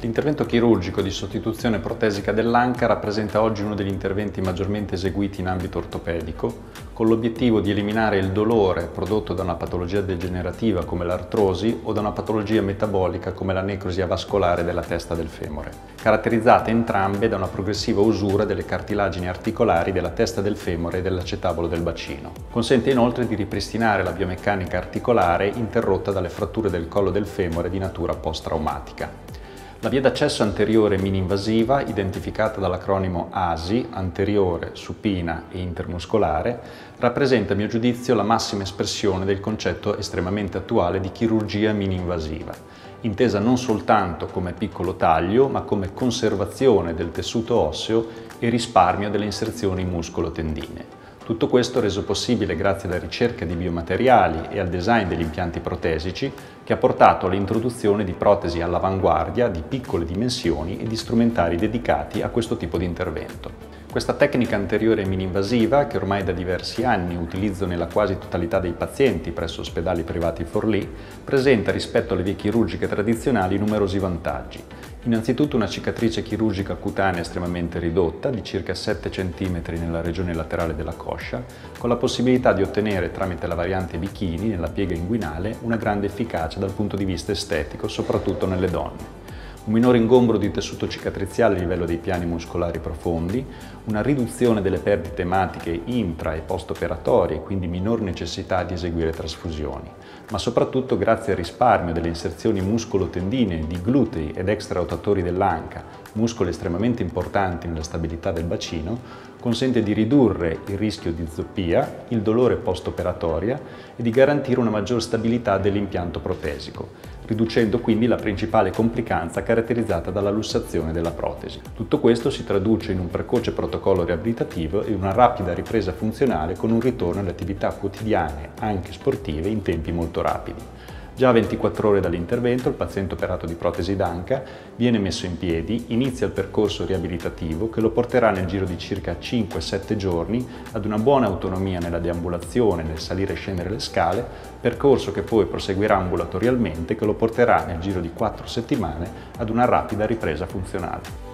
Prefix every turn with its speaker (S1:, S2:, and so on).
S1: L'intervento chirurgico di sostituzione protesica dell'anca rappresenta oggi uno degli interventi maggiormente eseguiti in ambito ortopedico, con l'obiettivo di eliminare il dolore prodotto da una patologia degenerativa come l'artrosi o da una patologia metabolica come la necrosi avascolare della testa del femore, caratterizzate entrambe da una progressiva usura delle cartilagini articolari della testa del femore e dell'acetabolo del bacino. Consente inoltre di ripristinare la biomeccanica articolare interrotta dalle fratture del collo del femore di natura post-traumatica. La via d'accesso anteriore mini-invasiva, identificata dall'acronimo ASI, anteriore, supina e intermuscolare, rappresenta a mio giudizio la massima espressione del concetto estremamente attuale di chirurgia mini-invasiva, intesa non soltanto come piccolo taglio, ma come conservazione del tessuto osseo e risparmio delle inserzioni muscolo-tendine. Tutto questo reso possibile grazie alla ricerca di biomateriali e al design degli impianti protesici che ha portato all'introduzione di protesi all'avanguardia di piccole dimensioni e di strumentari dedicati a questo tipo di intervento. Questa tecnica anteriore mini-invasiva, che ormai da diversi anni utilizzo nella quasi totalità dei pazienti presso ospedali privati Forlì, presenta rispetto alle vie chirurgiche tradizionali numerosi vantaggi. Innanzitutto una cicatrice chirurgica cutanea estremamente ridotta, di circa 7 cm nella regione laterale della coscia, con la possibilità di ottenere tramite la variante bikini nella piega inguinale una grande efficacia dal punto di vista estetico, soprattutto nelle donne un minore ingombro di tessuto cicatriziale a livello dei piani muscolari profondi, una riduzione delle perdite ematiche intra e post-operatorie, quindi minor necessità di eseguire trasfusioni, ma soprattutto grazie al risparmio delle inserzioni muscolo-tendinee di glutei ed extrarotatori dell'anca, muscoli estremamente importanti nella stabilità del bacino, consente di ridurre il rischio di zoppia, il dolore post-operatoria e di garantire una maggior stabilità dell'impianto protesico, riducendo quindi la principale complicanza caratterizzata dalla lussazione della protesi. Tutto questo si traduce in un precoce protocollo riabilitativo e una rapida ripresa funzionale con un ritorno alle attività quotidiane, anche sportive, in tempi molto rapidi. Già a 24 ore dall'intervento il paziente operato di protesi d'anca viene messo in piedi, inizia il percorso riabilitativo che lo porterà nel giro di circa 5-7 giorni ad una buona autonomia nella deambulazione, nel salire e scendere le scale, percorso che poi proseguirà ambulatorialmente che lo porterà nel giro di 4 settimane ad una rapida ripresa funzionale.